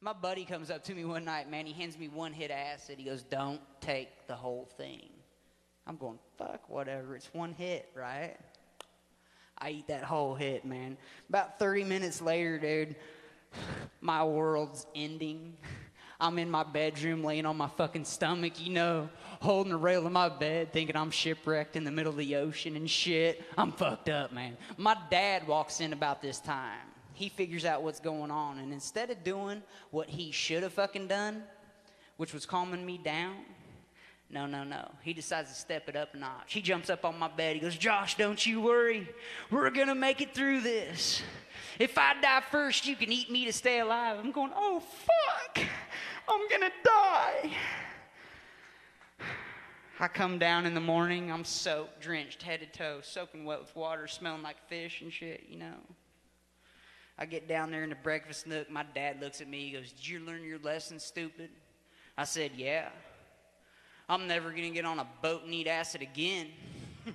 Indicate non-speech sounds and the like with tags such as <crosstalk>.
My buddy comes up to me one night, man. He hands me one hit acid. He goes, Don't take the whole thing. I'm going, Fuck, whatever. It's one hit, right? I eat that whole hit, man. About 30 minutes later, dude, my world's ending. I'm in my bedroom laying on my fucking stomach, you know, holding the rail of my bed, thinking I'm shipwrecked in the middle of the ocean and shit. I'm fucked up, man. My dad walks in about this time. He figures out what's going on, and instead of doing what he should have fucking done, which was calming me down, no, no, no. He decides to step it up a notch. He jumps up on my bed. He goes, Josh, don't you worry. We're going to make it through this. If I die first, you can eat me to stay alive. I'm going, oh, fuck. I'm going to die. I come down in the morning. I'm soaked, drenched, head to toe, soaking wet with water, smelling like fish and shit, you know. I get down there in the breakfast nook. My dad looks at me. He goes, Did you learn your lesson, stupid? I said, Yeah. I'm never going to get on a boat and eat acid again. <laughs>